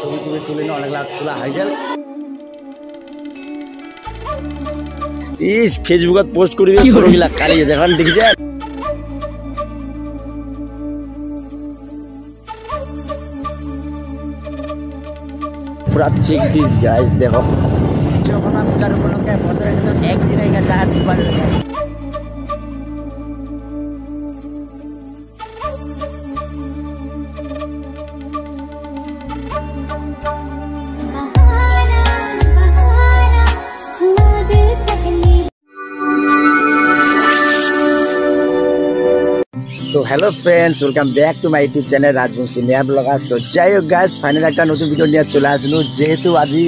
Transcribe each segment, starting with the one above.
ছবি তুলে নিয়ে অনেক লাখ তোলা গেল ইস ফেসবুকত পোস্ট করবি করবিলা দেখুন দেখিছে পুরা চেক দিস গাইস দেখো। যখন আমি তার উপলক্ষে বছরের ভিতর একদিনে এখানে টাকা দিবা তো hello friends welcome back to my YouTube channel Rajbanshi নেয়া ব্লগার সো যাই হোক গাছ ফাইনাল একটা নতুন ভিডিও নিয়ে চলে আসলো। যেহেতু আজি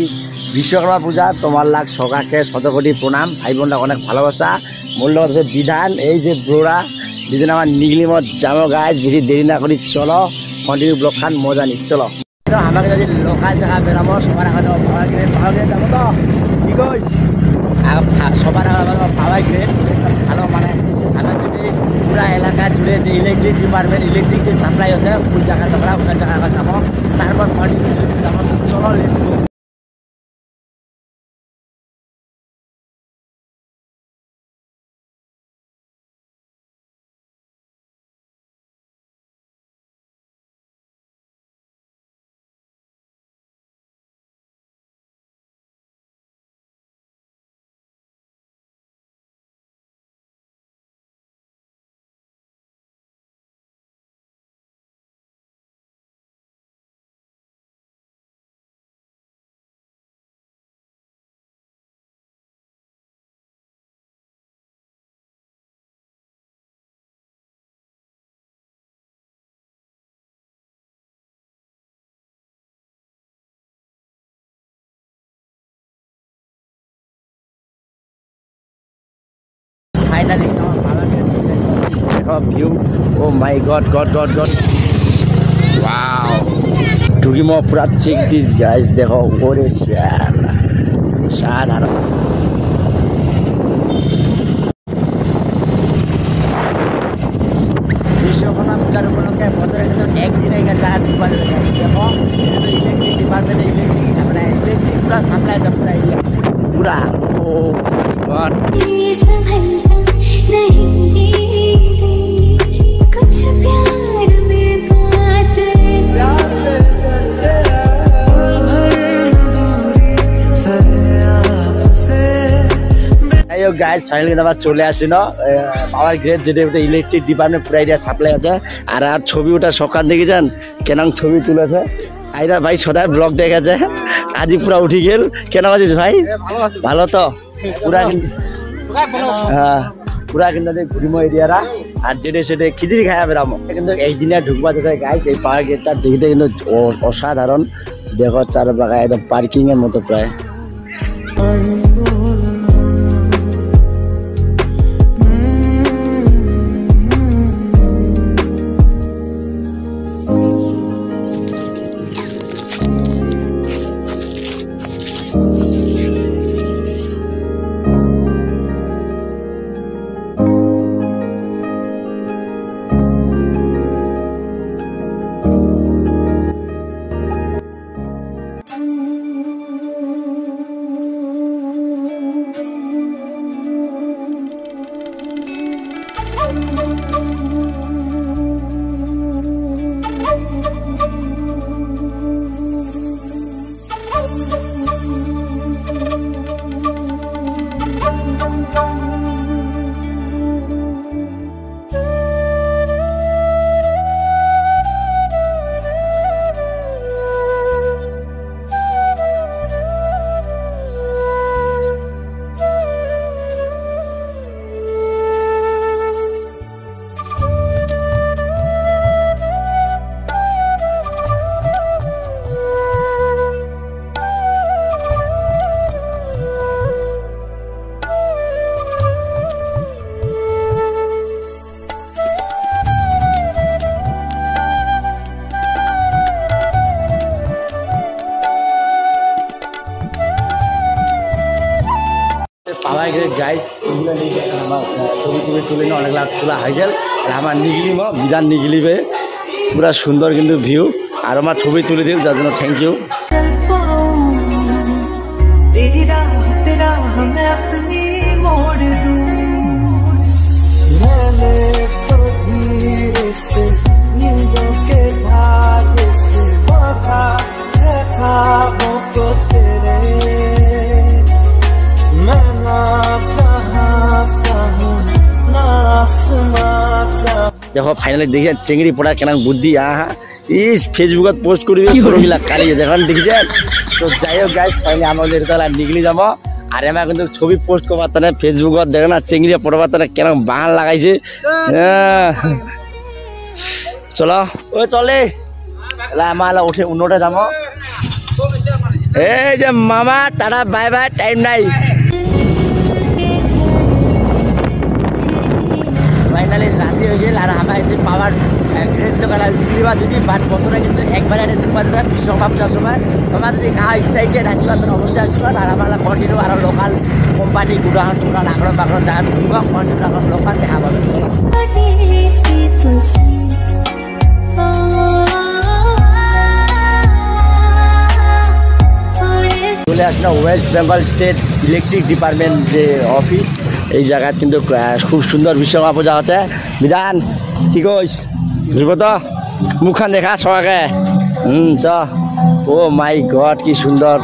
বিশ্বকর্মা পূজা, তোমার লাখ সকাকে শতকোটি প্রণাম, ভাই বোনরা অনেক ভালোবাসা। মোর লগত বিধান, এই যে ব্রোরা দুজন আমার নিগলিমত যাব গাছ বেশি দেরি না করি, চলো কন্টিনিউ ব্লগ খান, মজা নি চলো। আমাকে যদি লোকাল জায়গা বেরাবো সবার আগে গেলে পাওয়া যাব তো। কি কইস? সবার আগে পাওয়া ভালো মানে। পুরা এলাকা জুড়ে যে ইলেকট্রিক ডিপার্টমেন্ট ইলেকট্রিক যে সাপ্লাই আছে, ওই জায়গা আমরা ওই জায়গা যাব। তারপর চলো, let's of view. Oh my god, god, god, god. Wow. Dream of Prat, check this, guys. देखो पूरे शहर साधारण एक दिन एक चार दिन बाद देखो इलेक्ट्रिक डिपार्टमेंट इलेक्ट्रिक अपना इलेक्ट्रिक पूरा सप्लाई सप्लाई पूरा ओ गॉड नहीं যাই হোক গাইজ ফাইনালি কিন্তু আবার চলে আসি না পাওয়ার গ্রেড যেটা ইলেকট্রিক ডিপার্টমেন্ট পুরো এরিয়া সাপ্লাই আছে আর আর ছবি ওটা সকাল দেখে যান কেন ছবি তুলেছে? আইরা ভাই সদায় ব্লগ যায় আজি পুরা উঠি গেল। কেন আছিস ভাই? ভালো তো? পুরা হ্যাঁ পুরা কিন্তু ঘুরিমো এরিয়ারা আর যেটা সেটা খিচুড়ি খাই বেড়ামো কিন্তু একদিনে ঢুকবা চাই গাইজ এই পাওয়ার গেটটা দেখতে কিন্তু অসাধারণ। দেখো চার বাগায় একদম পার্কিং এর মতো প্রায়। তুলে নিয়ে অনেক লাখ তোলা হয়ে গেল আর আমার নিগলিম বিধান নিগলিবে পুরা সুন্দর কিন্তু ভিউ আর আমার ছবি তুলে দিল যার জন্য থ্যাংক ইউ चल पाऊं तेरी राह पे राह मैं अपनी मोड़ दूं मैंने तो धीरे से नीलों के धागे से बांधा है ख्वाबों को দেখো ফাইনালি দেখি চেংড়ি পড়া কেন বুদ্ধি আহা। ইস ফেসবুকত পোস্ট করিবে পরগিলা কালি দেখুন দেখিছেন? তো যাই হোক গাইজ ফাইনালি আমাদের তাহলে নিগলি যাব। আর এমা কিন্তু ছবি পোস্ট করবার তানে ফেসবুকত দেখো না চেংড়ি পড়বার তানে কেন বাহান লাগাইছে। চলো ও চলে। আমার উঠে উন্নটা যাব। এই যে মামা টাটা বাই বাই টাইম নাই। গেল আর আমার যে পাওয়ার গ্রেড তো বছরে কিন্তু একবার দেয় বিশ্ব সময় তোমার যদি কাহা এক্সাইটেড আসবা তো অবশ্যই আসবা। আর আমার কন্টিনিউ আর লোকাল কোম্পানি গুড়াহান টুড়ান আগড় বাগড় কন্টিনিউ লোকাল দেখা পাবে চলে আসলাম West Bengal state electric department যে অফিস এই জায়গায় কিন্তু খুব সুন্দর বিশ্বকর্মা পূজা হচ্ছে। বিধান, কি কইস? যুগ তো, মুখখান দেখা সবাকে হুম, চ। ও মাই গড, কি সুন্দর।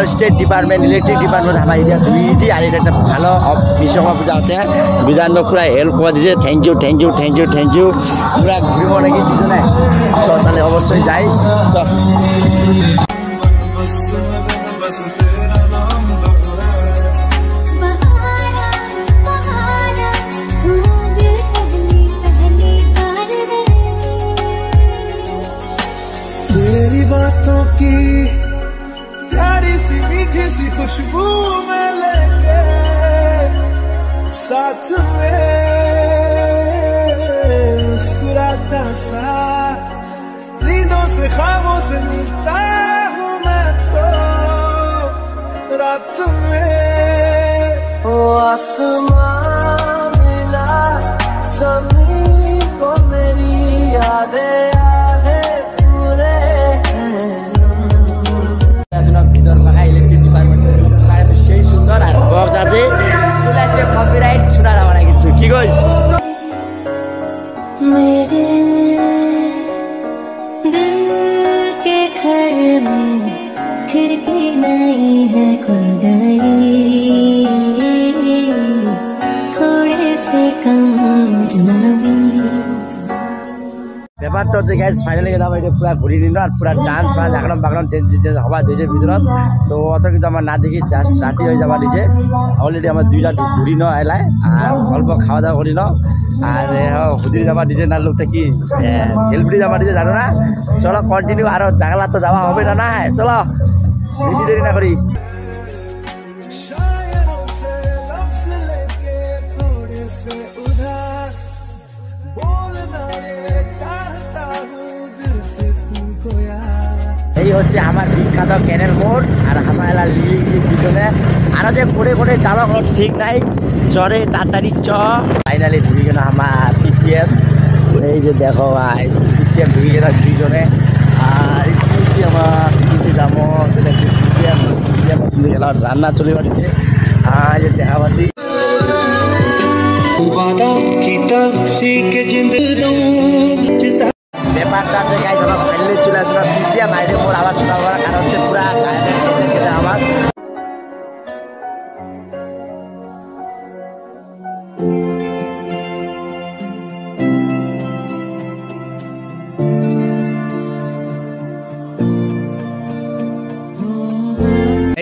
West Bengal state department electric department আমার এরিয়া খুবই ইজি আর এটা একটা ভালো অফ- বিশ্বকর্মা পূজা হচ্ছে বিধান পুরা হেল্প করে দিয়েছে thank you thank you thank you thank you পুরা ঘুরিব নাকি দুজনে চ তাহলে অবশ্যই যাই চ बहाना बहाना हुआ दिल पहली पहली बार में तेरी बातों की प्यारी सी मीठी सी खुशबू में लेके साथ में। मुस्कुराता सा, नींदों से ख्वाबों से मिलता हूँ मैं तो। रात में ओ आसमां मिला ज़मीन को मेरी यादें। আছে চলে আসবে কপিরাইট শোনা যাবে না কিছু কি কইস मेरे दिल के घर में खिड़की नहीं है खुल गई ব্যাপারটা হচ্ছে গ্যাস ফাইনালি কিন্তু আমার এটা পুরা ঘুরিয়ে নিল আর পুরা ডান্স ফান্স এখন বাগড়াম হবা দিয়েছে ভিতৰত তো অত কিছু আমার না দেখি জাস্ট রাতি হয়ে যাবা দিছে অলরেডি আমার দুইটা ঘুরি ন এলাই আর অল্প খাওয়া দাওয়া করি ন। আর হুদির যাবা দিছে না, লোকটা কি ঝেলপুরি যাবা দিছে জানো না? চলো কন্টিনিউ আরও জাগলা তো যাওয়া হবে না না চলো। বেশি দেরি না করি। এই হচ্ছে আমার বিখ্যাত ক্যানেল মোড় আর আমার এলাকার লিলি পিছনে। আরও যে যাওয়া ঠিক নাই। চরে তাড়াতাড়ি চ। ফাইনালি গেল আমার পিসিএম এই যে দেখো ভাই পিসিএম গেল দুইজনে। আর আমার যাব? সেটা রান্না চলে পাঠিয়েছে আর যে দেখা পাচ্ছি ব্যাপারটা হচ্ছে গাই যখন ফাইনালি চলে আসলো পিসিএম আইডি মোড় আবার শোনা কারণ হচ্ছে পুরা আওয়াজ।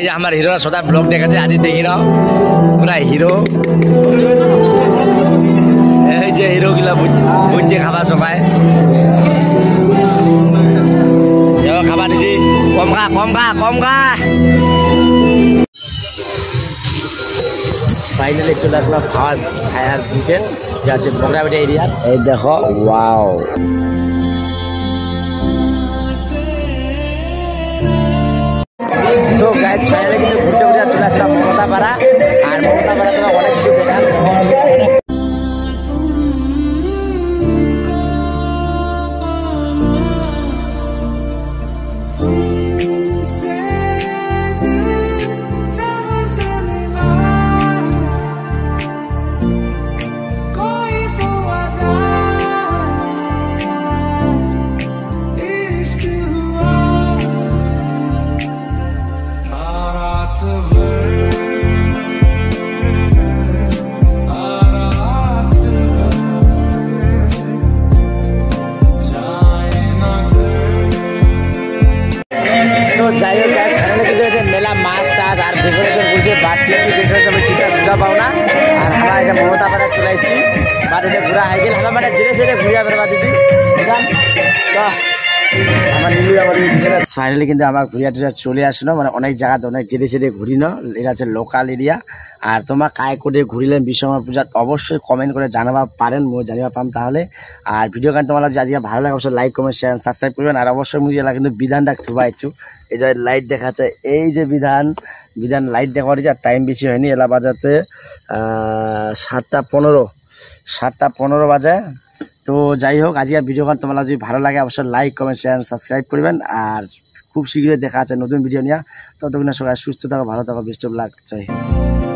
যে আমার হিরো সদা ব্লগ দেখাচ্ছে আদিত্য হিরো, পুরা হিরো। এই যে হিরো গুলা বুঝছে খাবার সময় কম খা কম খা কম খা ফাইনালি চলে আসলাম ফায়ার ফায়ার ব্রিগেড যা আছে বগরাবেটা এরিয়া। এই দেখো ওয়াও সো গাইস ফাইনালি কিন্তু ঘুরতে ঘুরতে চলে আসলাম মমতাপাড়া। আর মমতাপাড়া তোমরা অনেক কিছু দেখার। বাট এটা ঘুরা হয়ে গেল আমার মানে ঘুরিয়া দিছি। ফাইনালি কিন্তু আমার ঘুরিয়া টুরিয়া চলে আসলো মানে অনেক জায়গাতে অনেক জেনে ঘুরি ন এটা হচ্ছে লোকাল এরিয়া আর তোমার কায় করে ঘুরিলেন বিশ্বকর্মা পূজাত অবশ্যই কমেন্ট করে জানাবা পারেন মই জানিবা পাম তাহলে। আর ভিডিও গান তোমার আজকে ভালো লাগে, অবশ্যই লাইক কমেন্ট শেয়ার সাবস্ক্রাইব করবেন। আর অবশ্যই মুই এলা কিন্তু বিধান থুবা ইচ্ছু এই যে লাইট দেখাচ্ছে, এই যে বিধান বিধান লাইট দেখা আর টাইম বেশি হয়নি এলা বাজাতে সাতটা পনেরো। সাতটা পনেরো বাজে। তো যাই হোক আজকের ভিডিও গান তোমার যদি ভালো লাগে, অবশ্যই লাইক কমেন্ট শেয়ার সাবস্ক্রাইব করবেন। আর খুব শীঘ্রই দেখা আছে নতুন ভিডিও নিয়ে। ততক্ষণে সবাই সুস্থ থাকো, ভালো থাকো বেস্ট অফ লাগ জয় হিন্দ।